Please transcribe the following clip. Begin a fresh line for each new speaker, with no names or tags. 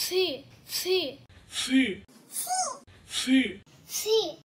Sí, sí,
Sí.
Sí.
Sí.
Sí.